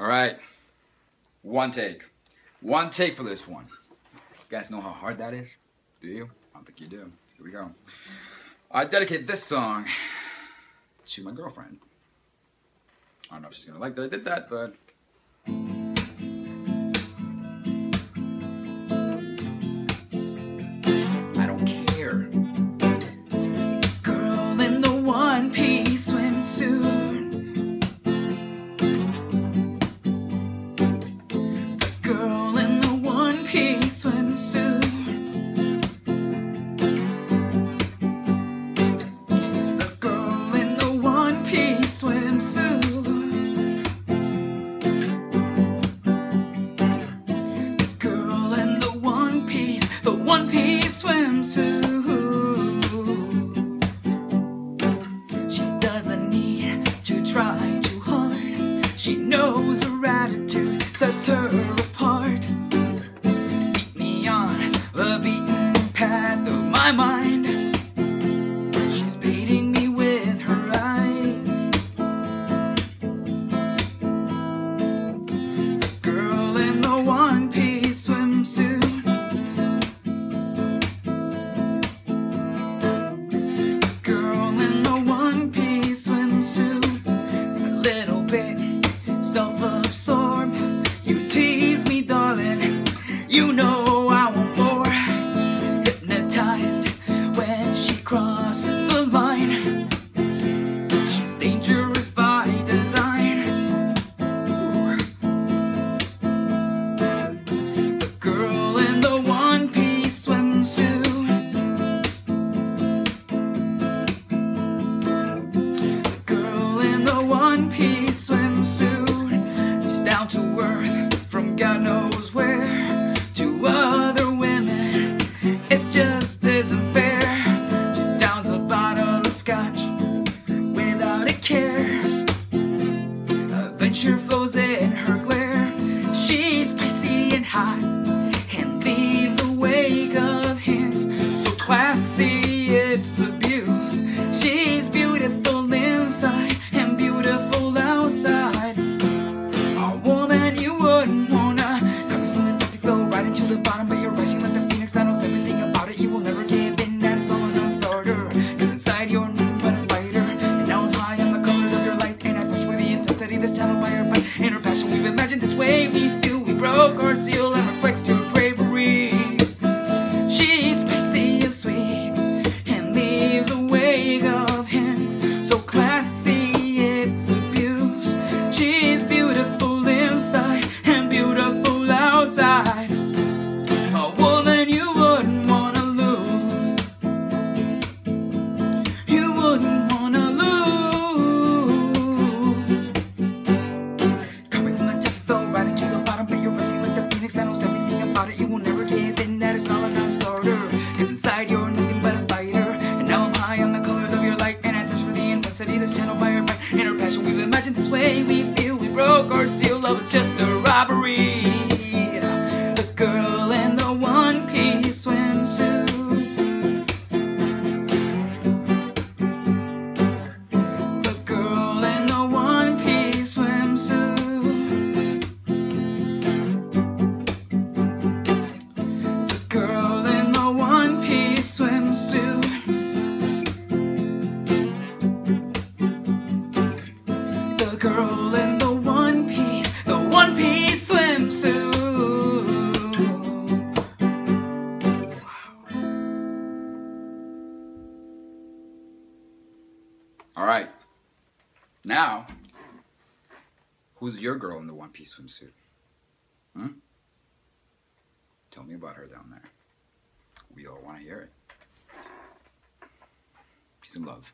All right. One take. One take for this one. You guys know how hard that is? Do you? I don't think you do. Here we go. I dedicate this song to my girlfriend. I don't know if she's gonna like that I did that, but piece swimsuit. The girl in the one piece, the one piece swimsuit. She doesn't need to try too hard. She knows her attitude sets her apart. Keep me on the beaten path of my mind. You know I want more. Hypnotized when she crosses the line. She's dangerous by design. The girl in the one piece swimsuit. The girl in the one Adventure flows in her glare. She's spicy and hot and leaves a wake broke our seal and reflects your passion, this way we feel. We broke our seal, love is just a robbery. All right. Now, who's your girl in the one piece swimsuit? Hmm? Tell me about her down there. We all want to hear it. Peace and love.